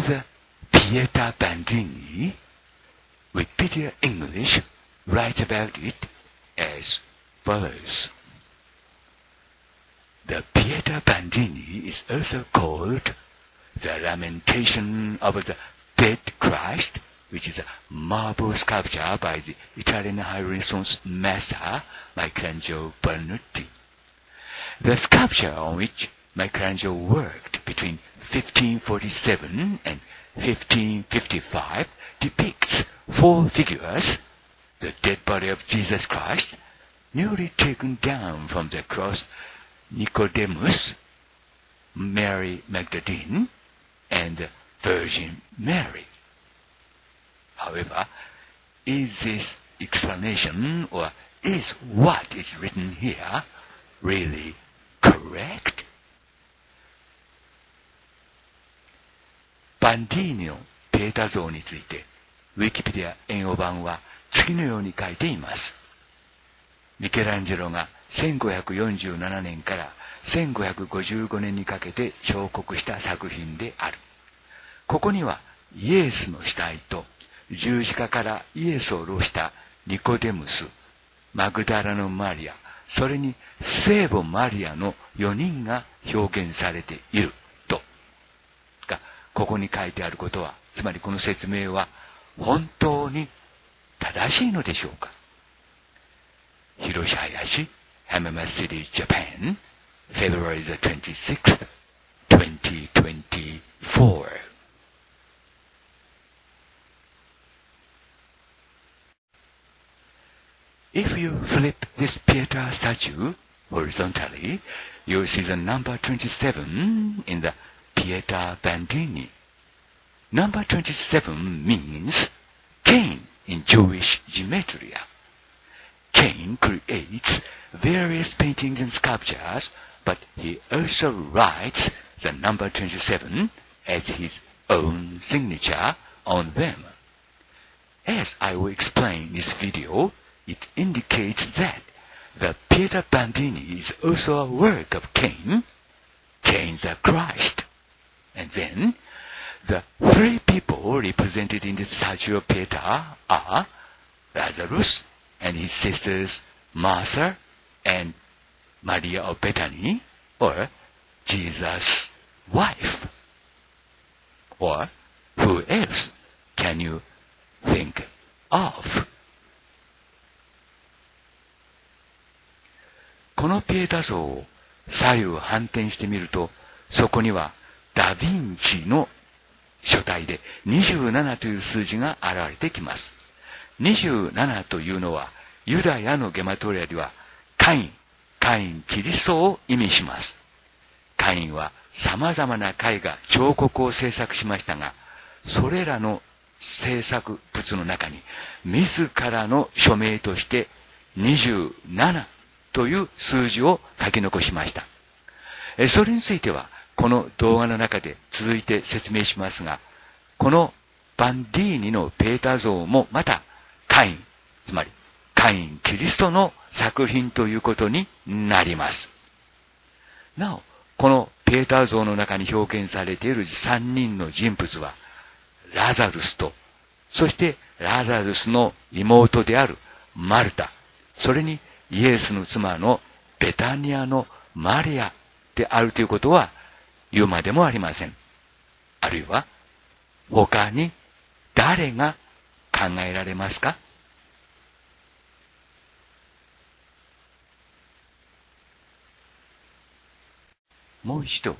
the Pieta Bandini, Wikipedia English writes about it as follows. The Pieta Bandini is also called the Lamentation of the Dead Christ, which is a marble sculpture by the Italian High Renaissance master Michelangelo Buonarroti. The sculpture on which Michelangelo worked between 1547 and 1555 depicts four figures, the dead body of Jesus Christ, newly taken down from the cross Nicodemus, Mary Magdalene, and the Virgin Mary. However, is this explanation or is what is written here really correct? バンディーニのペータ像について、ウィキペディア英語版は次のように書いています。ミケランジェロが1547年から1555年にかけて彫刻した作品である。ここにはイエスの死体と十字架からイエスを下ろしたニコデムス、マグダラのマリア、それに聖母マリアの4人が表現されている。ここに書いてあることは、つまりこの説明は本当に正しいのでしょうか広島市 Hamama City, Japan, February the 26th, 2024. If you flip this Pieta statue horizontally, you'll see the number 27 in the Pieta Bandini. Number 27 means Cain in Jewish gematria. Cain creates various paintings and sculptures, but he also writes the number 27 as his own signature on them. As I will explain in this video, it indicates that the Pieta Bandini is also a work of Cain, Cain the Christ. And then, the three people represented in the statue of Pieta are Lazarus and his sisters Martha and Maria of Bethany, or Jesus' wife. Or who else can you think of? このピエタ像を左右反転してみると、そこには ダヴィンチの書体で27という数字が現れてきます。27というのはユダヤのゲマトリアではカイン、カイン、キリストを意味します。カインは様々な絵画、彫刻を制作しましたが、それらの制作物の中に自らの署名として27という数字を書き残しました。それについては、この動画の中で続いて説明しますが、このバンディーニのペーター像もまたカイン、つまりカイン、キリストの作品ということになります。なお、このペーター像の中に表現されている3人の人物は、ラザルスと、そしてラザルスの妹であるマルタ、それにイエスの妻のベタニアのマリアであるということは言うまでもありません。あるいは、他に誰が考えられますか？もう一度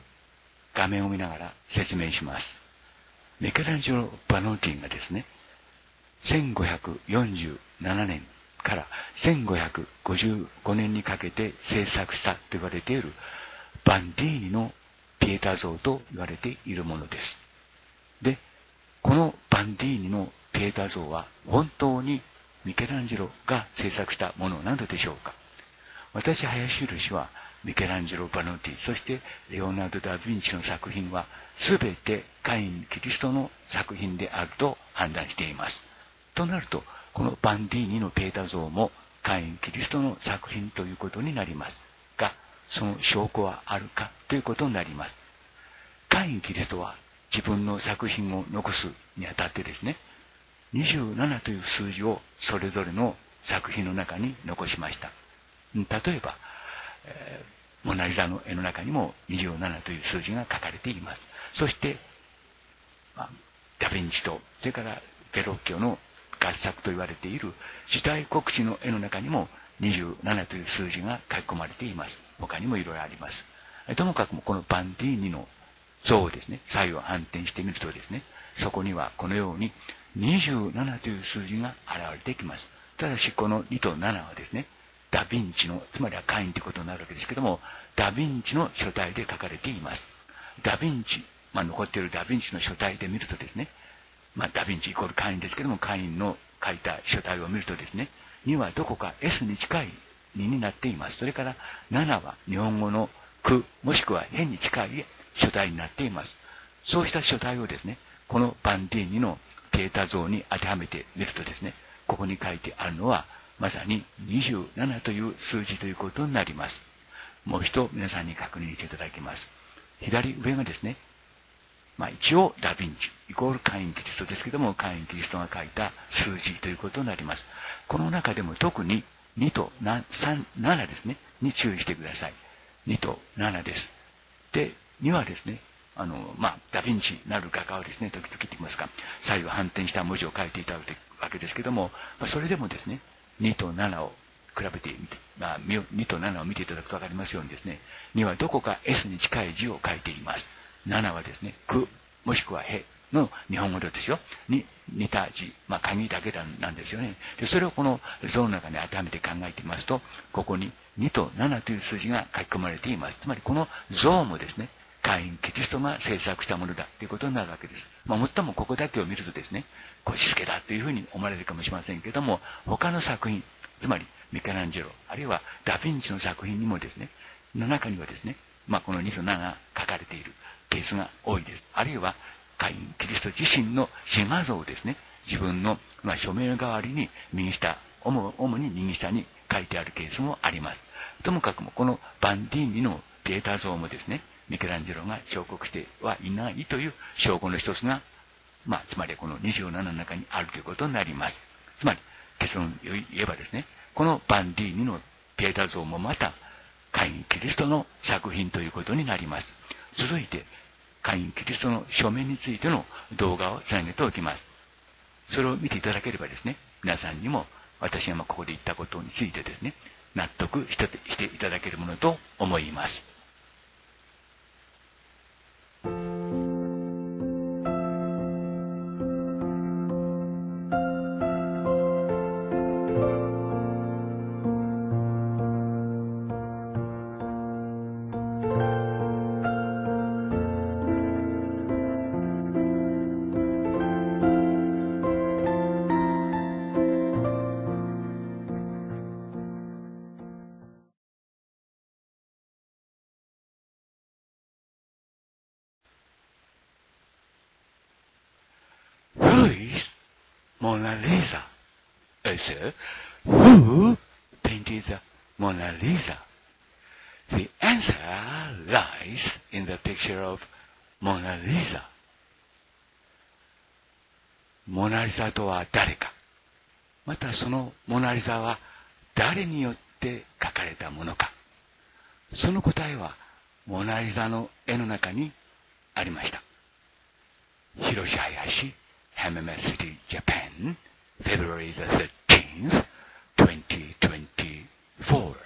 画面を見ながら説明します。メケランジョロ・バノーティンがですね、1547年から1555年にかけて制作したと言われているバンディーニのピエタ像と言われているものです。で、このバンディーニのピエタ像は本当にミケランジェロが制作したものなのでしょうか私、林印はミケランジェロ・バノティ、そしてレオナルド・ダ・ヴィンチの作品は全てカイン・キリストの作品であると判断しています。となると、このバンディーニのペータ像もカイン・キリストの作品ということになります。その証拠はあるかということになります。カイン・キリストは自分の作品を残すにあたってですね、27という数字をそれぞれの作品の中に残しました。例えば、えー、モナリザの絵の中にも27という数字が書かれています。そして、まあ、ダヴィンチと、それからベロッキョの合作と言われている時代国史の絵の中にも27という数字が書き込まれています。他にもいろいろあります。ともかくもこのバンディーニの像をですね、左右反転してみるとですね、そこにはこのように27という数字が現れてきます。ただしこの2と7はですね、ダヴィンチの、つまりはカインということになるわけですけども、ダヴィンチの書体で書かれています。ダヴィンチ、まあ、残っているダヴィンチの書体で見るとですね、まあ、ダヴィンチイコールカインですけども、カインの書いた書体を見るとですね、2はどこか S に近い2になっています。それから7は日本語のく、もしくはへに近い書体になっています。そうした書体をですね、このバンディーニのピエタ像に当てはめてみるとですね、ここに書いてあるのは、まさに27という数字ということになります。もう一度皆さんに確認していただきます。左上がですね、まあ一応ダヴィンチイコール会員キリストですけども、会員キリストが書いた数字ということになります。この中でも特に2と3、7ですね、に注意してください。2と7です。で、2はですね、あの、まあ、ダヴィンチなる画家はですね、時々言ってきますか、左右反転した文字を書いていたわけですけども、まあ、それでもですね、2と7を比べて、まあ、2と7を見ていただくと分かりますようにですね、2はどこか S に近い字を書いています。7はですね、く、もしくはへの日本語でですよ、に似た字、まあ、鍵だけなんですよね。で、それをこの像の中に当てはめて考えてみますと、ここに2と7という数字が書き込まれています。つまりこの像もですね、会員キリストが制作したものだということになるわけです。まあ、もっともここだけを見るとですね、腰付けだというふうに思われるかもしれませんけども、他の作品、つまりミケランジェロ、あるいはダヴィンチの作品にもですね、の中にはですね、まあ、この2と7が書かれているケースが多いです。あるいは、会員キリスト自身の自画像ですね、自分の、まあ、署名代わりに右下、主に右下に書いてあるケースもあります。ともかくもこのバンディーニのデータ像もですね、ミケランジェロが彫刻してはいないという証拠の一つが、まあ、つまりこの27の中にあるということになります。つまり、結論を言えばですね、このバンディーニのペータ像もまた、会員キリストの作品ということになります。続いて、会員キリストの書面についての動画をつなげておきます。それを見ていただければですね、皆さんにも私がここで言ったことについてですね、納得していただけるものと思います。Mona Lisa. I said, who painted the Mona Lisa? The answer lies in the picture of Mona Lisa. モナリザとは誰かまたそのモナリザは誰によって描かれたものかその答えはモナリザの絵の中にありました。広し林 Hamama City, Japan, February the 13th, 2024.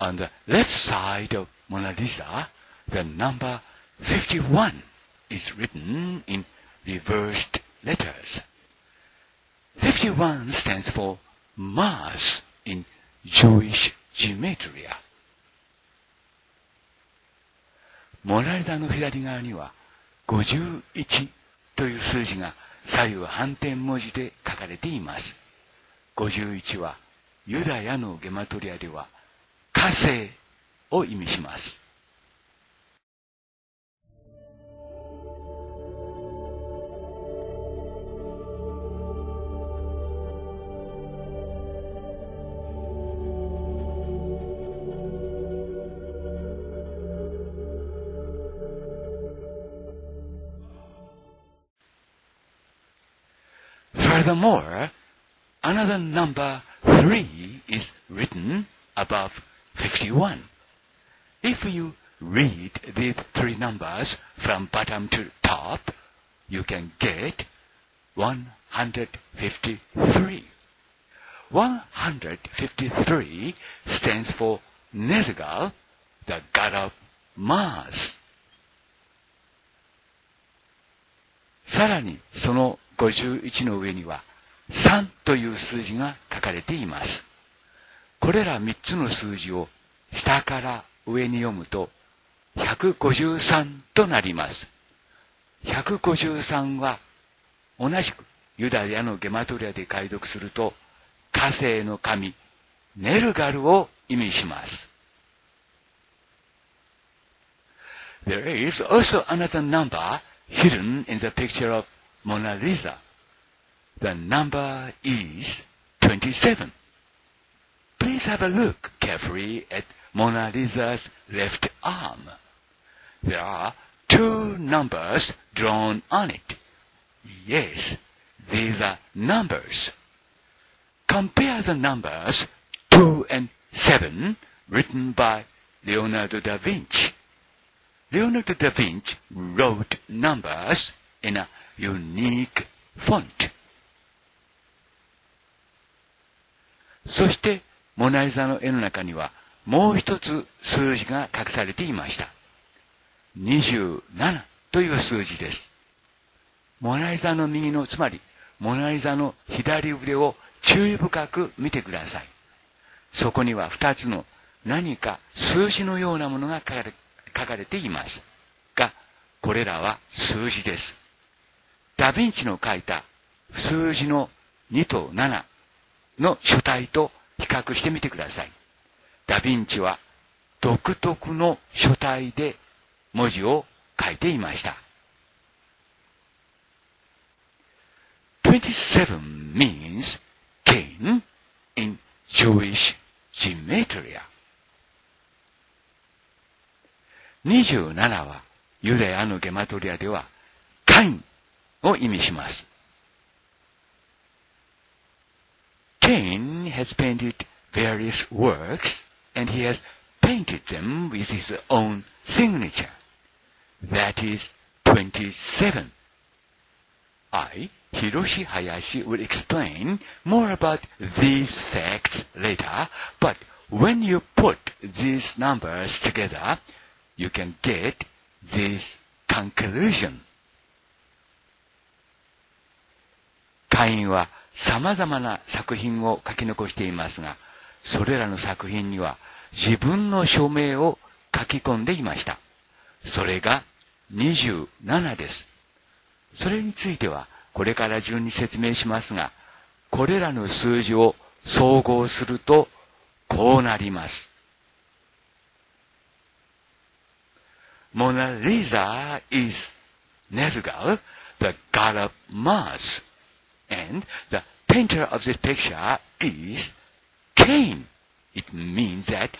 On the left side of Mona Lisa, the number 51 is written in reversed letters. 51 stands for Mars in Jewish gematria. モナリザの左側には51という数字が左右反転文字で書かれています。51はユダヤのゲマトリアでは火星を意味します。Furthermore, another number 3 is written above 51. If you read these three numbers from bottom to top, you can get 153. 153 stands for Nergal, the god of Mars. さらにその51の上には 3という数字が書かれています。これら3つの数字を下から上に読むと153となります。153は同じくユダヤのゲマトリアで解読すると火星の神ネルガルを意味します。There is also another number hidden in the picture of Mona Lisa. The number is 27. Please have a look carefully at Mona Lisa's left arm. There are two numbers drawn on it. Yes, these are numbers. Compare the numbers 2 and 7 written by Leonardo da Vinci. Leonardo da Vinci wrote numbers in a unique font. そして、モナリザの絵の中にはもう一つ数字が隠されていました。27という数字です。モナリザの右の、つまり、モナリザの左腕を注意深く見てください。そこには二つの何か数字のようなものが書かれ書かれています。が、これらは数字です。ダヴィンチの書いた数字の2と7の書体と比較してみてください。ダヴィンチは独特の書体で文字を書いていました。27 means Cain in Jewish gematria. 27はユダヤのゲマトリアではカインを意味します。Cain has painted various works and he has painted them with his own signature. That is 27. I, Hiroshi Hayashi, will explain more about these facts later, but when you put these numbers together, you can get this conclusion. 会員は様々な作品を書き残していますが、それらの作品には自分の署名を書き込んでいました。それが27です。それについてはこれから順に説明しますが、これらの数字を総合するとこうなります。Mona Lisa is Nergal, the god of Mars, and the painter of this picture is Cain. It means that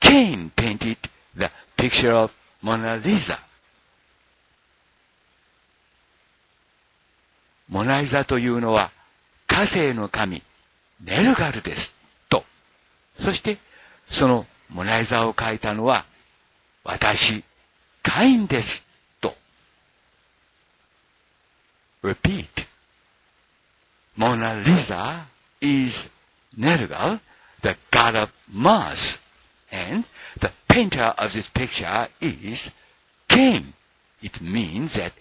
Cain painted the picture of Mona Lisa. モナリザというのは火星の神、ネルガルです。と。そして、そのモナリザを描いたのは、私、カインです。と。repeat. Mona Lisa is Nergal, the god of Mars, and the painter of this picture is Cain. It means that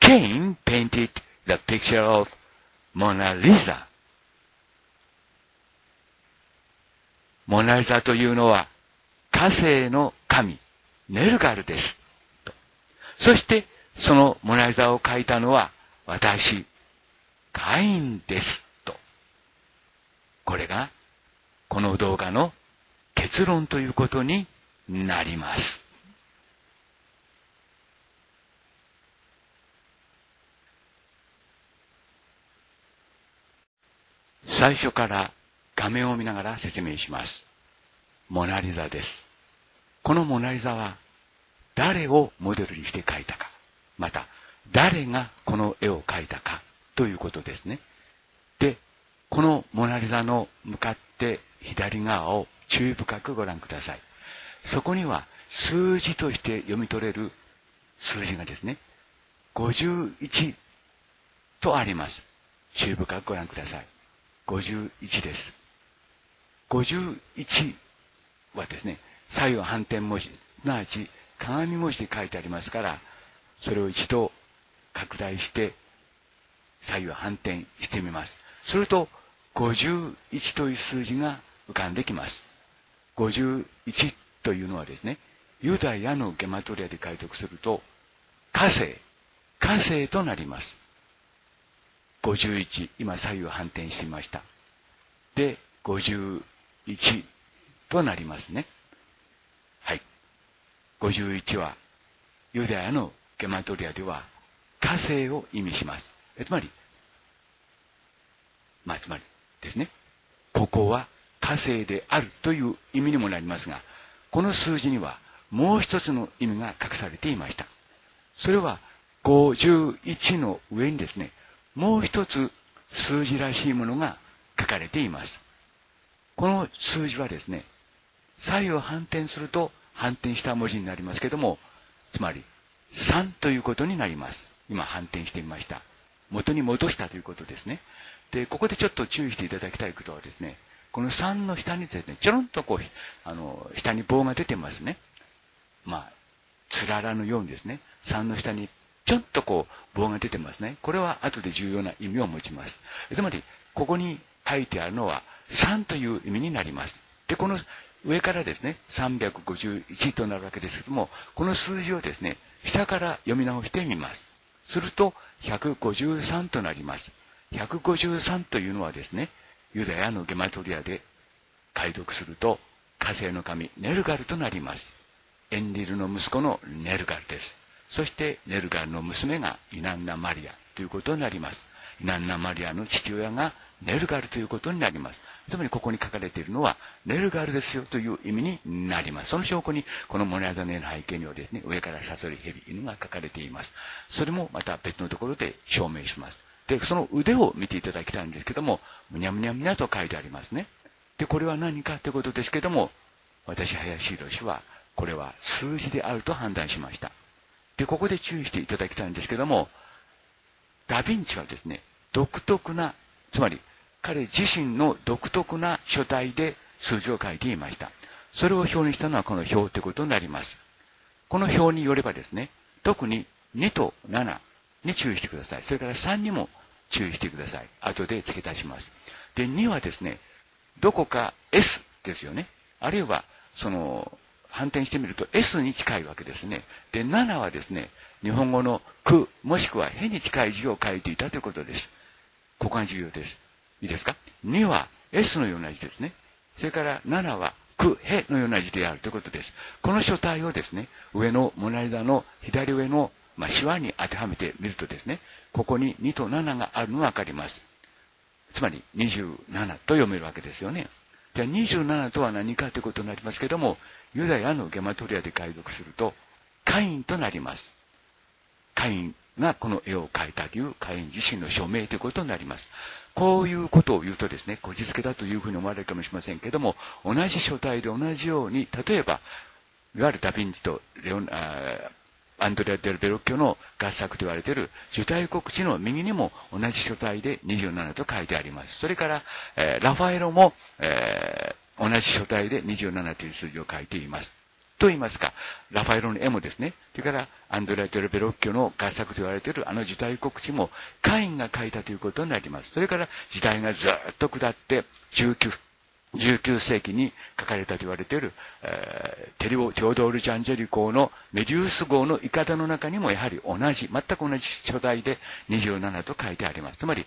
Cain painted the picture of Mona Lisa. モナリザというのは火星の神、ネルガルです。そして、そのモナリザを描いたのは私、カインです。と。これがこの動画の結論ということになります。最初から画面を見ながら説明します。モナリザです。このモナリザは誰をモデルにして描いたか、また誰がこの絵を描いたかということですね。で、このモナリザの向かって左側を注意深くご覧ください。そこには数字として読み取れる数字がですね、51とあります。注意深くご覧ください。51です。51はですね、左右反転文字、すなわち鏡文字で書いてありますから、それを一度拡大して左右反転してみます。すると、51という数字が浮かんできます。51というのはですね、ユダヤのゲマトリアで解読すると、火星、火星となります。51、今左右反転してみました。で、51となりますね。はい。51は、ユダヤのゲマトリアでは火星を意味します。つまり、まあ、つまりですね、ここは火星であるという意味にもなりますが、この数字にはもう一つの意味が隠されていました。それは51の上にですね、もう一つ数字らしいものが書かれています。この数字はですね、左右反転すると反転した文字になりますけども、つまり3ということになります。今反転してみました。元に戻したということですね。で、ここでちょっと注意していただきたいことはですね、この3の下にですね、ちょろんとこう、あの、下に棒が出てますね。まあ、つららのようにですね、3の下にちょっとこう、棒が出てますね。これは後で重要な意味を持ちます。つまり、ここに書いてあるのは3という意味になります。で、この上からですね、351となるわけですけども、この数字をですね、下から読み直してみます。すると、153となります。153というのはですね、ユダヤのゲマトリアで解読すると、火星の神ネルガルとなります。エンリルの息子のネルガルです。そしてネルガルの娘がイナンナ・マリアということになります。イナンナ・マリアの父親がネルガルということになります。つまりここに書かれているのは、ネルガールですよという意味になります。その証拠に、このモネアザネの背景にはですね、上から悟り蛇犬が書かれています。それもまた別のところで証明します。で、その腕を見ていただきたいんですけども、むにゃむにゃむにゃと書いてありますね。で、これは何かということですけども、私、林博士は、これは数字であると判断しました。で、ここで注意していただきたいんですけども、ダヴィンチはですね、独特な、つまり彼自身の独特な書体で数字を書いていました。それを表にしたのはこの表ということになります。この表によればですね、特に2と7に注意してください。それから3にも注意してください。後で付け足します。で、2はですね、どこか S ですよね。あるいは、その、反転してみると S に近いわけですね。で、7はですね、日本語のく、もしくはへに近い字を書いていたということです。ここが重要です。いいですか ?2 は S のような字ですね。それから7はく、へのような字であるということです。この書体をですね、上のモナリザの左上の、まあ、手話に当てはめてみるとですね、ここに2と7があるのがわかります。つまり27と読めるわけですよね。じゃあ27とは何かということになりますけども、ユダヤのゲマトリアで解読すると、カインとなります。カインがこの絵を描いたというカイン自身の署名ということになります。こういうことを言うとですね、こじつけだというふうに思われるかもしれませんけども、同じ書体で同じように、例えば、いわゆるダ・ヴィンチとレオンアンドレア・デル・ベロッキョの合作と言われている受胎国地の右にも同じ書体で27と書いてあります。それから、えー、ラファエロも、えー、同じ書体で27という数字を書いています。と言いますか、ラファエロの絵もですね、それからアンドレア・デル・ベロッキョの合作と言われているあの受胎国地もカインが書いたということになります。それから時代がずっと下って19 19世紀に書かれたと言われている、えー、テリオ・テオドール・ジャンジェリ公のメデュース号のイカダの中にもやはり同じ、全く同じ書体で27と書いてあります。つまり、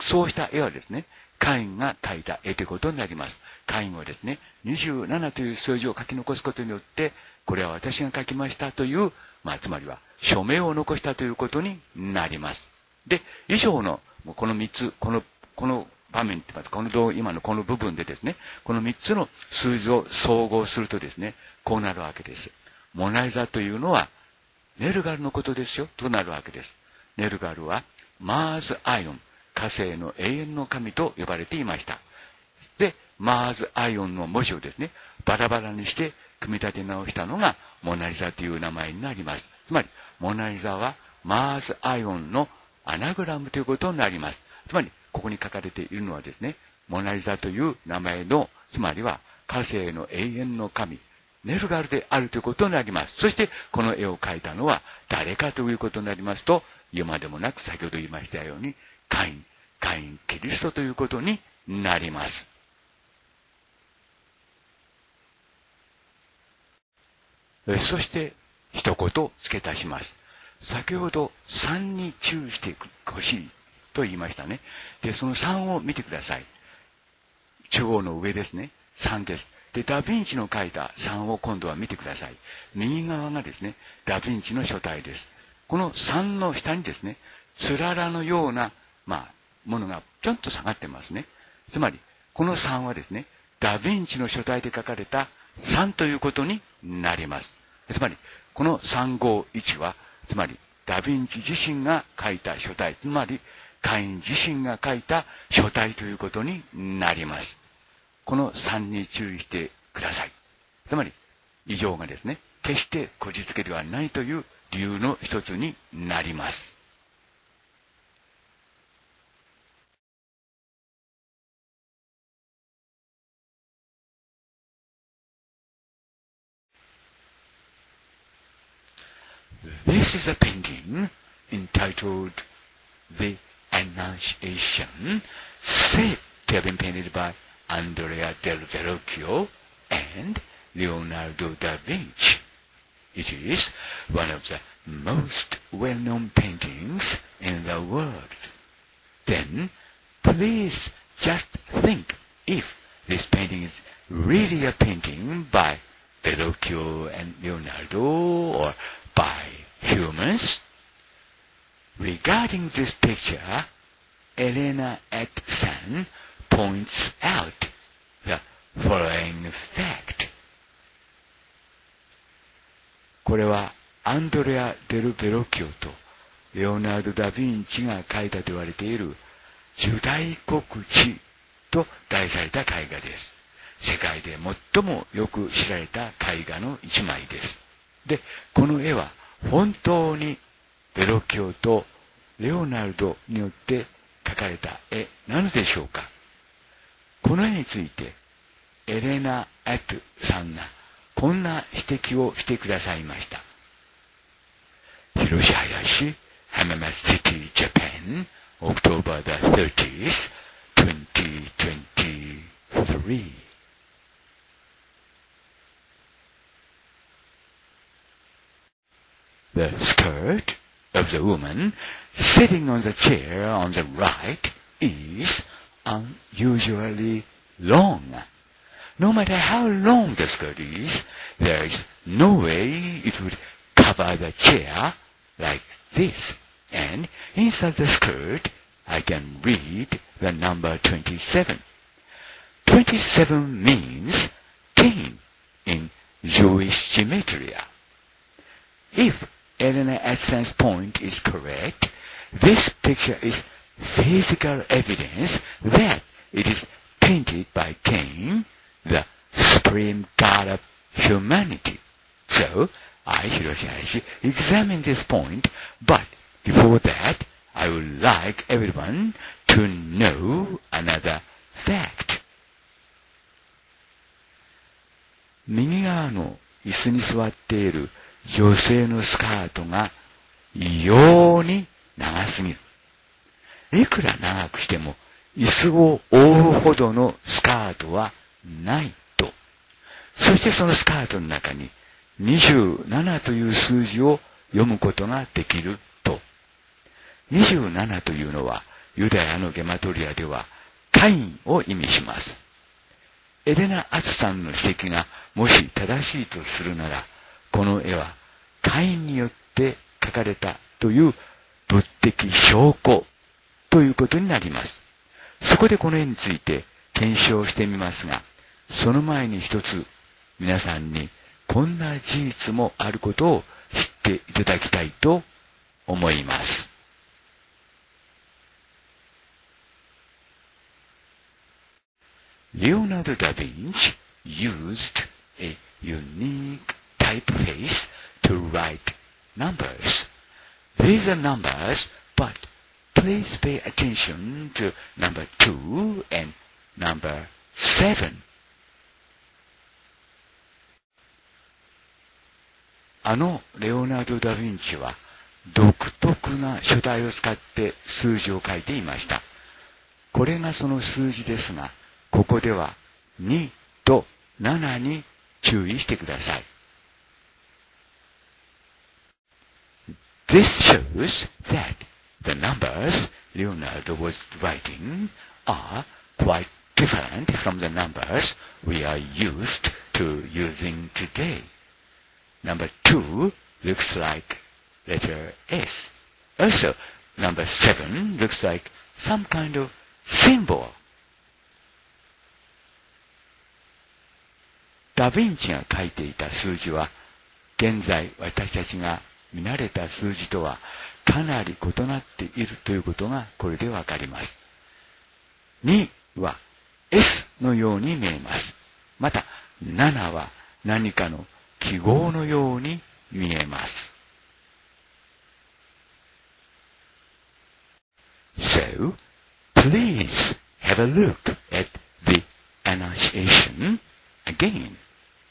そうした絵はですね、カインが書いた絵ということになります。カインはですね、27という数字を書き残すことによって、これは私が書きましたという、まあ、つまりは署名を残したということになります。で、以上の、この3つ、この、この場面って言います。この今のこの部分でですね、この3つの数字を総合するとですね、こうなるわけです。モナリザというのは、ネルガルのことですよ、となるわけです。ネルガルは、マーズアイオン、火星の永遠の神と呼ばれていました。で、マーズ・アイオンの文字をですね、バラバラにして組み立て直したのがモナリザという名前になります。つまり、モナリザはマーズ・アイオンのアナグラムということになります。つまり、ここに書かれているのはですね、モナリザという名前の、つまりは火星の永遠の神、ネルガルであるということになります。そして、この絵を描いたのは誰かということになりますと、言うまでもなく先ほど言いましたように、カイン、カイン、キリストということになります。そして、一言付け足します。先ほど3に注意してほしいと言いましたね。で、その3を見てください。中央の上ですね。3です。で、ダヴィンチの書いた3を今度は見てください。右側がですね、ダヴィンチの書体です。この3の下にですね、つららのような、まあ、ものがちょんと下がってますね。つまり、この3はですね、ダヴィンチの書体で書かれた3ということになります。つまり、この351は、つまり、ダヴィンチ自身が書いた書体、つまり、カイン自身が書いた書体ということになります。この3に注意してください。つまり、異常がですね、決してこじつけではないという理由の一つになります。This is a painting entitled The Annunciation, said to have been painted by Andrea del Verrocchio and Leonardo da Vinci. It is one of the most well-known paintings in the world. Then, please just think if this painting is really a painting by Verrocchio and Leonardo or by humans. Regarding this picture, Elena Atsan points out the following fact. これはアンドレア・デル・ベロキオとレオナルド・ダ・ヴィンチが描いたと言われているジュダイ国地と題された絵画です。世界で最もよく知られた絵画の一枚です。で、この絵は本当にベロキオとレオナルドによって描かれた絵なのでしょうか？この絵について、エレナ・アトさんがこんな指摘をしてくださいました。広島市、浜松 City, Japan, October the 30th, 2023. The skirt of the woman sitting on the chair on the right is unusually long. No matter how long the skirt is, there is no way it would cover the chair like this. And inside the skirt, I can read the number 27. 27 means 10 in Jewish gematria. If Elena Atsan's point is correct, this picture is physical evidence that it is painted by Cain, the supreme God of humanity. So, I, Hiroshi examine this point, but before that, I would like everyone to know another fact. 右側の椅子に座っている 女性のスカートが異様に長すぎる。いくら長くしても、椅子を覆うほどのスカートはないと。そしてそのスカートの中に27という数字を読むことができると。27というのはユダヤのゲマトリアではカインを意味します。エレナ・アツさんの指摘がもし正しいとするなら、この絵は、カインによって描かれたという物的証拠ということになります。そこでこの絵について検証してみますが、その前に一つ皆さんにこんな事実もあることを知っていただきたいと思います。Leonardo da Vinci used a unique typeface to write numbers. These are numbers, but please pay attention to number 2 and number 7. あのレオナルド・ダ・ヴィンチは独特な書体を使って数字を書いていました。これがその数字ですが、ここでは2と7に注意してください。This shows that the numbers Leonardo was writing are quite different from the numbers we are used to using today. Number 2 looks like letter S. Also, number 7 looks like some kind of symbol. ダヴィンチが書いていた数字は、現在私たちが 見慣れた数字とはかなり異なっているということがこれでわかります。2は S のように見えます。また、7は何かの記号のように見えます。So, please have a look at the annunciation again.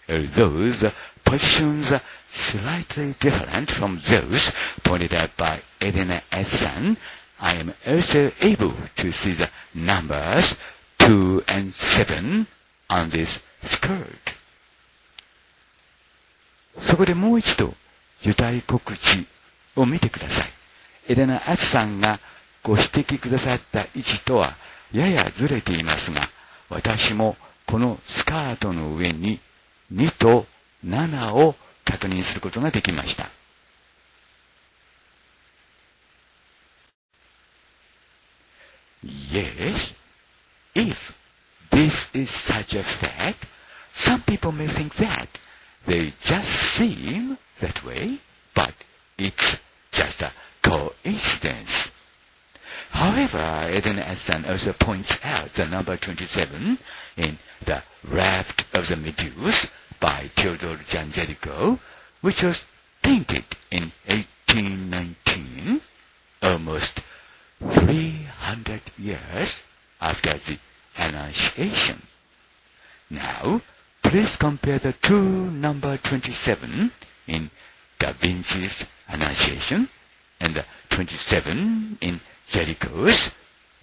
Those positions are slightly different from those pointed out by Elena S. San. I am also able to see the numbers 2 and 7 on this skirt. そこでもう一度、受胎告知を見てください。エレナ・アツさんがご指摘くださった位置とはややずれていますが、私もこのスカートの上に2と7を確認することができました。Yes, if this is such a fact, some people may think that They just seem that way, but it's just a coincidence. However, Eden Aslan also points out the number 27 in The Raft of the Medusa by Theodore Jangelico, which was painted in 1819, almost 300 years after the Annunciation. Now, Please compare the two number 27 in Da Vinci's Annunciation and the 27 in Jericho's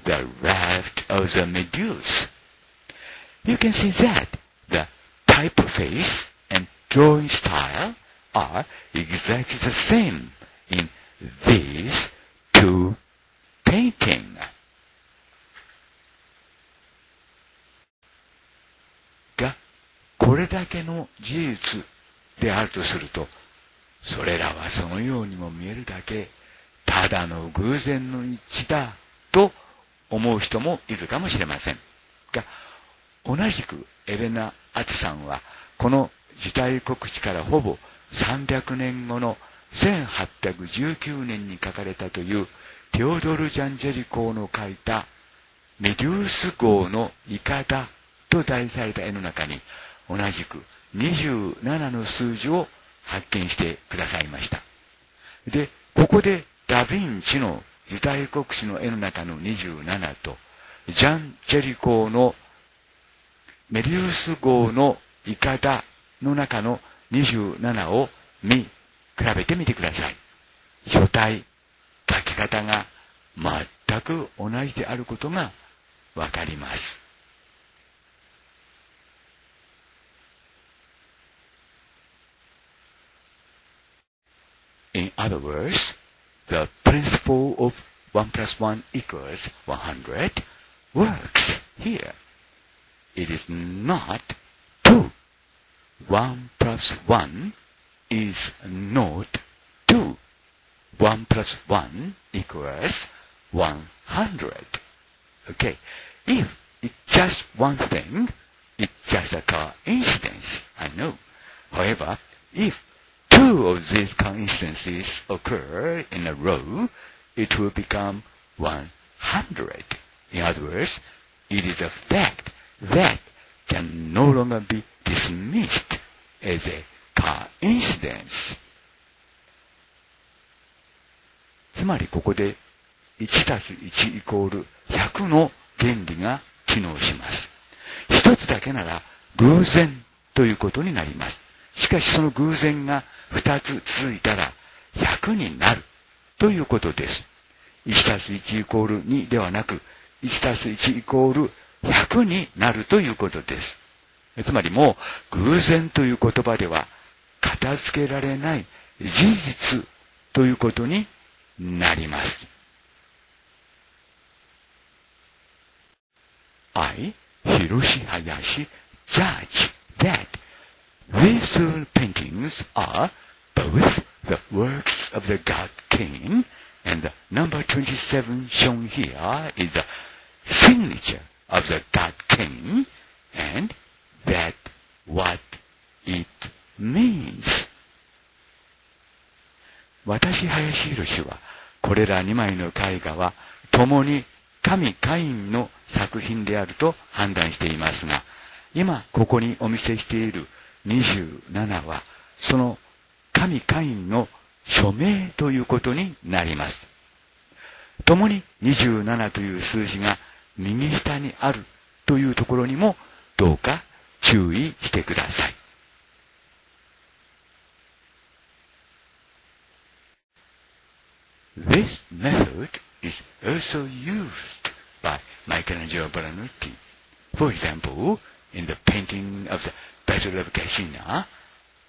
The Raft of the Medusa. You can see that the typeface and drawing style are exactly the same in these two paintings. これだけの事実であるとすると、それらはそのようにも見えるだけ、 ただの偶然の一致だと思う人もいるかもしれません。が、同じくエレナ・アツさんは、この事態告知からほぼ300年後の1819年に書かれたというテオドル・ジャンジェリコーの書いたメデュース号のイカダと題された絵の中に同じく27の数字を発見してくださいました。で、ここでダヴィンチの受胎国史の絵の中の27と、ジャン・チェリコーのメリウス号のイカダの中の27を見、比べてみてください。書体、書き方が全く同じであることがわかります。In other words, the principle of 1 plus 1 equals 100 works here. It is not 2. 1 plus 1 is not 2. 1 plus 1 equals 100. Okay. If it's just one thing, it's just a coincidence, I know. However, if two of these coincidences occur in a row, it will become 100. In other words, it is a fact that can no longer be dismissed as a coincidence. つまりここで1たす1イコール100の原理が機能します。一つだけなら偶然ということになります。しかしその偶然が2つ続いたら100になるということです。1たす1イコール2ではなく、1たす1イコール100になるということです。つまりもう偶然という言葉では片付けられない事実ということになります。I, Hiroshi Hayashi, judge that these two paintings are both the works of the God King, and the number 27 shown here is the signature of the God King, and that what it means. 私、林博は、これら2枚の絵画は、共に神カインの作品であると判断していますが、今ここにお見せしている27は、その神カインの署名ということになります。共に27という数字が右下にあるというところにもどうか注意してください。This method is also used by Michelangelo Buonarroti. For example, in the painting of the Battle of Cascina,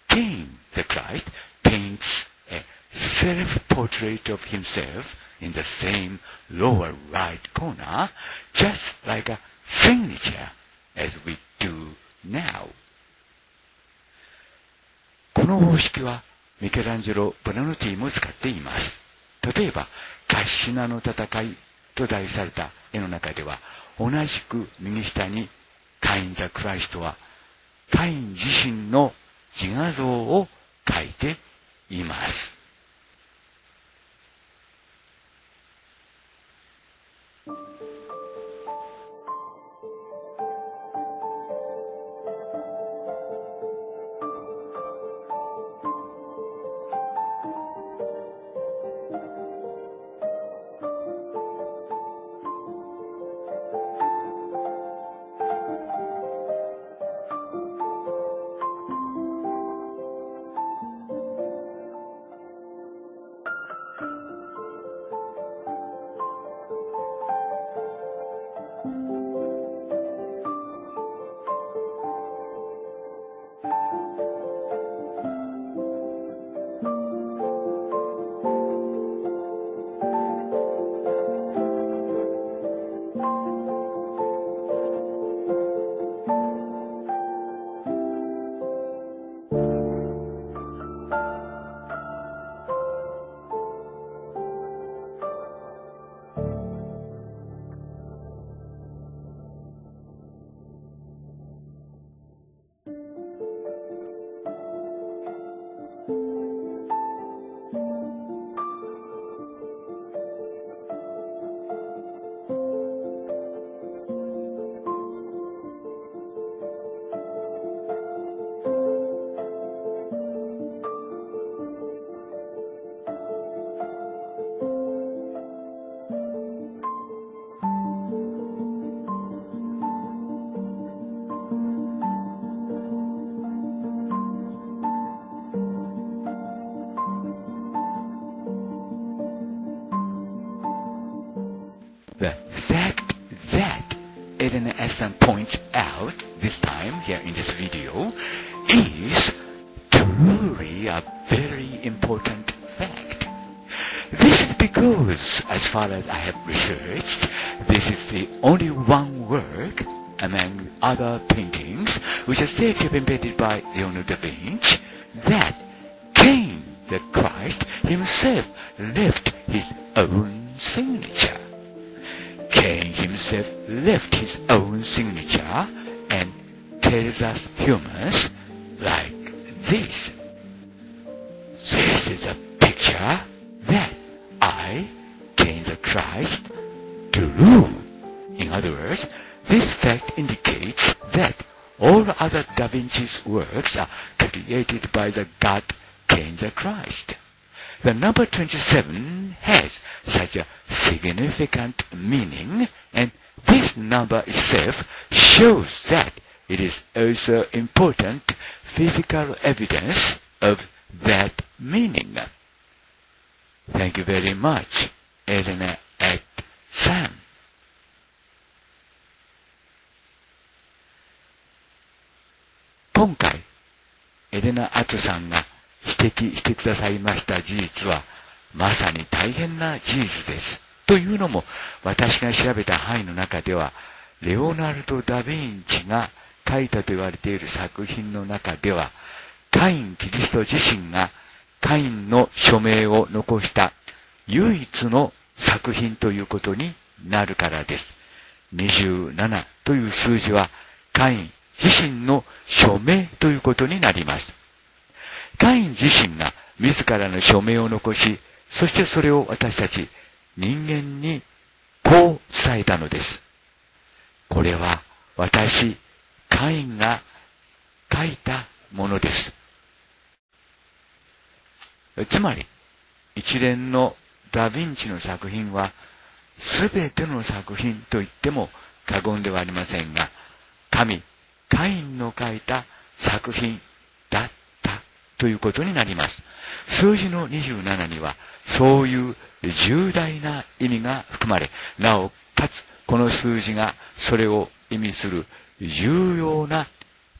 Cain, the Christ, paints a self-portrait of himself in the same lower right corner, just like a signature as we do now. この方式はミケランジェロ・ブナノティも使っています。例えば、カッシナの戦いと題された絵の中では、同じく右下にカイン・ザ・クライストは、カイン自身の自画像を描いています。Far as I have researched, this is the only one work among other paintings which are said to have been painted by Leonardo da Vinci 7 has such a significant meaning and this number itself shows that it is also important physical evidence of that meaning. Thank you very much, Elena at Sam. Elena まさに大変な事実です。というのも、私が調べた範囲の中では、レオナルド・ダ・ヴィンチが書いたと言われている作品の中では、カイン・キリスト自身がカインの署名を残した唯一の作品ということになるからです。27という数字はカイン自身の署名ということになります。カイン自身が自らの署名を残し、そしてそれを私たち人間にこう伝えたのです。これは私、カインが書いたものです。つまり、一連のダヴィンチの作品は、すべての作品と言っても過言ではありませんが、神、カインの書いた作品だったということになります。数字の27には、そういう重大な意味が含まれ、なおかつ、この数字がそれを意味する重要な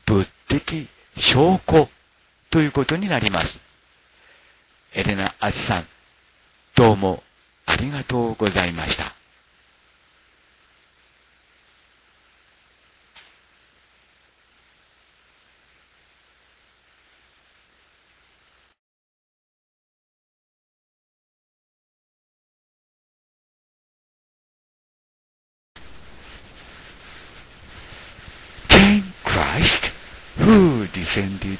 物的証拠ということになります。エレナ・アジさん、どうもありがとうございました。Descended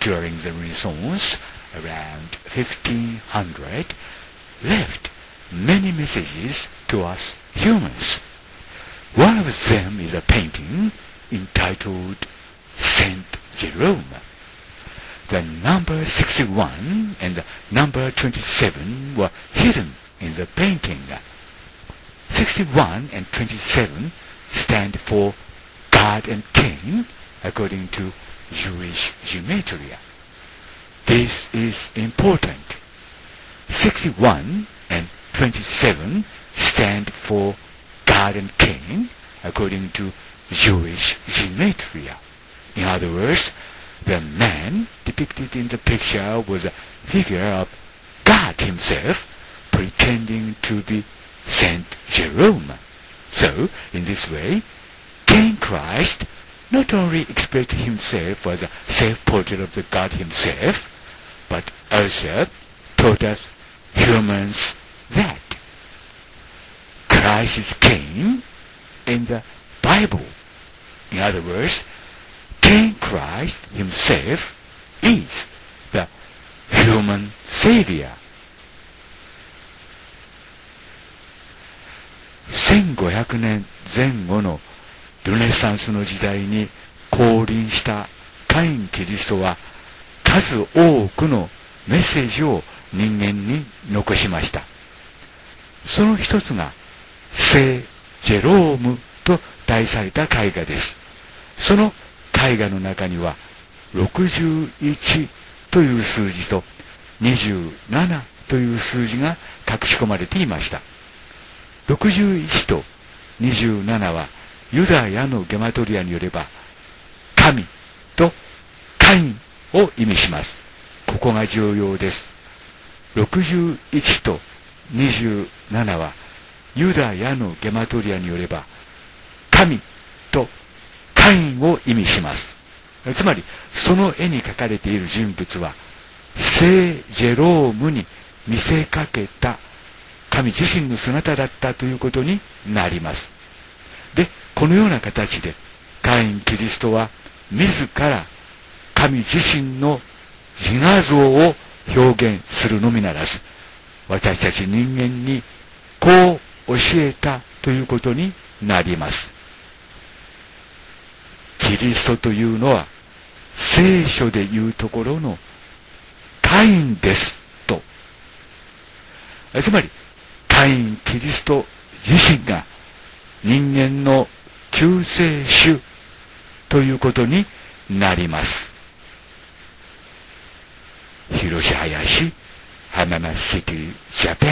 during the Renaissance around 1500 left many messages to us humans. One of them is a painting entitled Saint Jerome. The number 61 and the number 27 were hidden in the painting. 61 and 27 stand for God and King according to Jewish gematria. This is important. 61 and 27 stand for God and King according to Jewish gematria. In other words, the man depicted in the picture was a figure of God himself pretending to be Saint Jerome. So, in this way, King Christ not only expressed himself as a self-portrait of the God himself, but also taught us humans that Christ came in the Bible. In other words, King Christ himself is the human savior. 1500年前後の ルネサンスの時代に降臨したカイン・キリストは数多くのメッセージを人間に残しました。その一つが聖ジェロームと題された絵画です。その絵画の中には61という数字と27という数字が隠し込まれていました。61と27はユダヤのゲマトリアによれば、神とカインを意味します。ここが重要です。61と27は、ユダヤのゲマトリアによれば、神とカインを意味します。つまり、その絵に描かれている人物は、聖ジェロームに見せかけた神自身の姿だったということになります。このような形で、カイン・キリストは自ら神自身の自画像を表現するのみならず、私たち人間にこう教えたということになります。キリストというのは聖書で言うところのカインですとつまりカインキリスト自身が人間の救世主ということになります。広し林浜松シティジャパ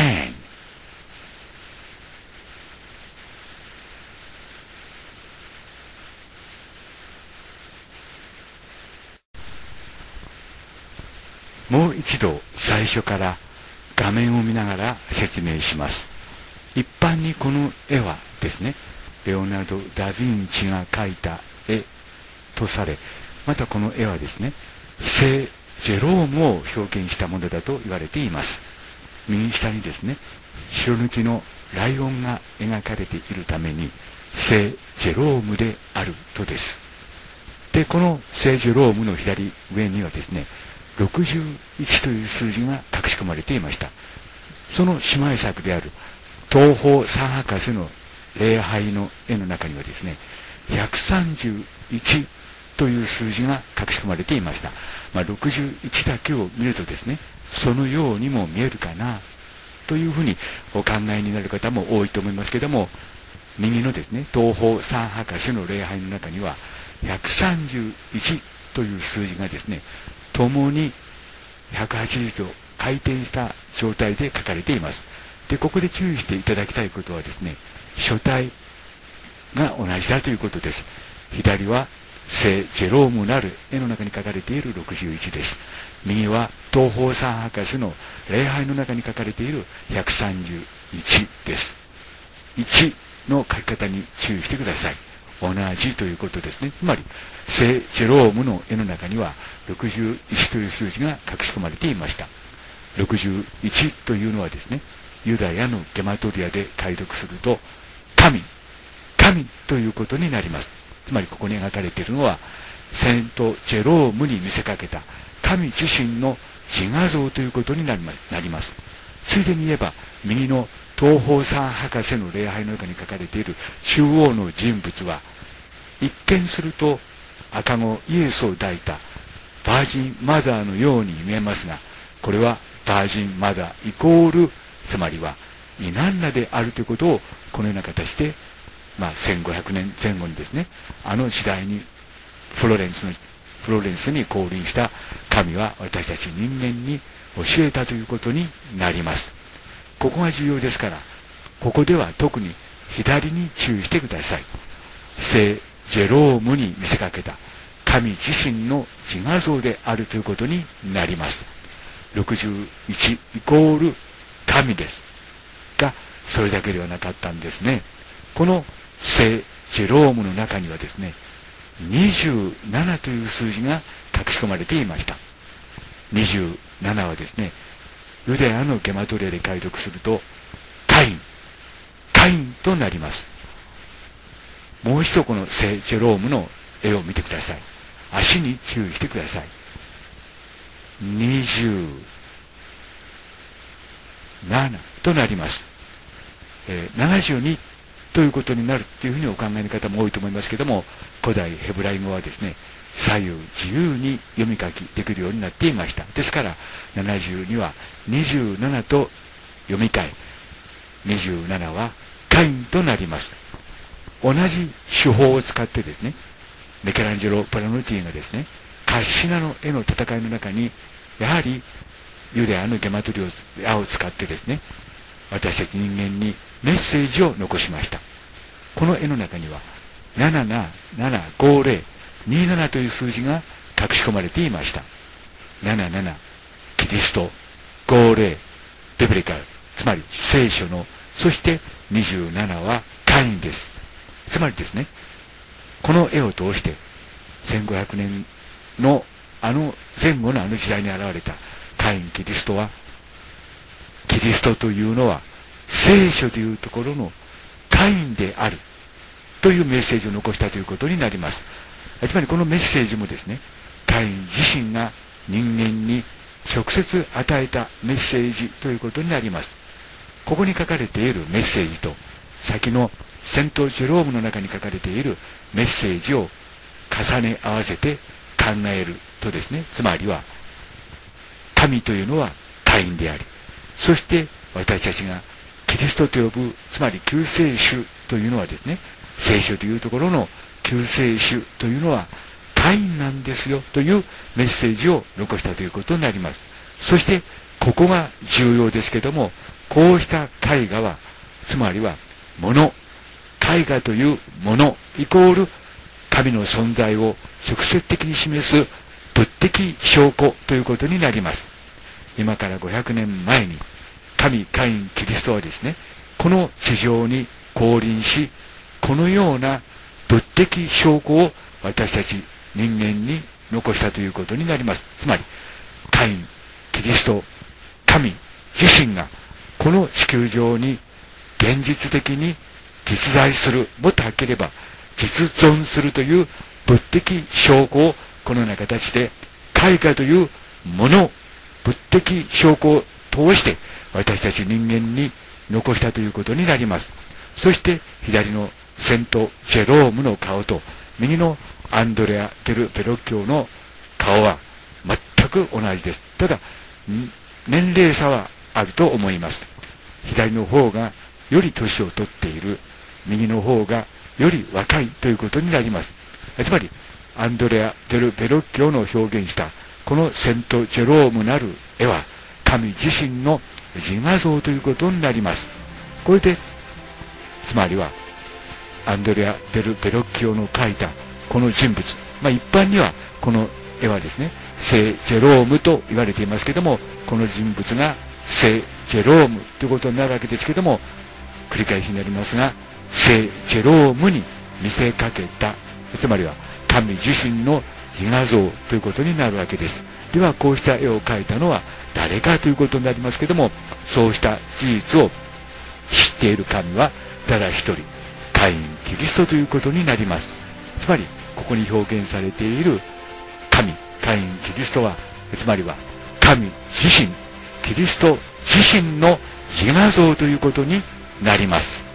ンもう一度最初から画面を見ながら説明します。一般にこの絵はですねレオナルド・ダ・ヴィンチが描いた絵とされまたこの絵はですね聖ジェロームを表現したものだと言われています。右下にですね白抜きのライオンが描かれているために聖ジェロームであるとです。でこの聖ジェロームの左上にはですね61という数字が隠し込まれていました。その姉妹作である東方三博士の礼拝の絵の中にはですね131という数字が隠し込まれていました、まあ、61だけを見るとですねそのようにも見えるかなというふうにお考えになる方も多いと思いますけども右のですね東方三博士の礼拝の中には131という数字がですね共に180度回転した状態で書かれています。でここで注意していただきたいことはですね書体が同じだということです。左は聖ジェロームなる絵の中に書かれている61です。右は東方三博士の礼拝の中に書かれている131です。1の書き方に注意してください。同じということですね。つまり聖ジェロームの絵の中には61という数字が隠し込まれていました。61というのはですねユダヤのゲマトリアで解読すると神神ということになります。つまりここに描かれているのはセント・ジェロームに見せかけた神自身の自画像ということになります。ついでに言えば右の東方三博士の礼拝の中に書かれている中央の人物は一見すると赤子イエスを抱いたバージンマザーのように見えますがこれはバージンマザーイコールつまりはイナンナであるということをこのような形で、まあ、1500年前後にですねあの時代にフロレンスのフロレンスに降臨した神は私たち人間に教えたということになります。ここが重要ですからここでは特に左に注意してください。聖ジェロームに見せかけた神自身の自画像であるということになります。61イコール神です。それだけではなかったんですね。この聖ジェロームの中にはですね27という数字が隠し込まれていました。27はですねユダヤのゲマトリアで解読するとカインカインとなります。もう一度この聖ジェロームの絵を見てください。足に注意してください。27となります、え、72ということになるっていうふうにお考えの方も多いと思いますけども古代ヘブライ語はですね左右自由に読み書きできるようになっていました。ですから70には27と読み替え27はカインとなります。同じ手法を使ってですねメケランジェロ・プラノティがですねカッシナの絵の戦いの中にやはりユダヤのゲマトリアを使ってですね私たち人間にメッセージを残しました。この絵の中には775027という数字が隠し込まれていました。77キリスト50ベブリカルつまり聖書のそして27はカインです。つまりですねこの絵を通して1500年のあの前後のあの時代に現れたカイン・キリストはキリストというのは聖書でいうところのカインである。というメッセージを残したということになります。つまりこのメッセージもですねカイン自身が人間に直接与えたメッセージということになります。ここに書かれているメッセージと先のセント・ジェロームの中に書かれているメッセージを重ね合わせて考えるとですね、つまりは、神というのはカインであり、そして私たちがキリストと呼ぶ、つまり救世主というのはですね、聖書というところの救世主というのはカインなんですよというメッセージを残したということになります。そして、ここが重要ですけども、こうした絵画は、つまりは、もの、絵画というもの、イコール、神の存在を直接的に示す物的証拠ということになります。今から500年前に、神、カイン、キリストはですね、この地上に降臨し、このような物的証拠を私たち人間に残したということになります。つまり、カイン、キリスト、神自身がこの地球上に現実的に実在する、もっとはっきり言えば実存するという物的証拠をこのような形で絵画というもの、物的証拠を通して私たち人間に残したということになります。そして左のセント・ジェロームの顔と右のアンドレア・デル・ベロッキョの顔は全く同じです。ただ、年齢差はあると思います。左の方がより年を取っている、右の方がより若いということになります。つまり、アンドレア・デル・ベロッキョの表現した、このセント・ジェロームなる絵は、神自身の自画像ということになります。これで、つまりは、アンドレア・デル・ベロッキオの描いたこの人物、まあ、一般にはこの絵はですね、聖ジェロームと言われていますけども、この人物が聖ジェロームということになるわけですけども、繰り返しになりますが、聖ジェロームに見せかけた、つまりは神自身の自画像ということになるわけです。では、こうした絵を描いたのは誰かということになりますけども、そうした事実を知っている神はただ一人、カイン・キリストということになります。つまり、ここに表現されている神、カイン・キリストは、つまりは神自身、キリスト自身の自画像ということになります。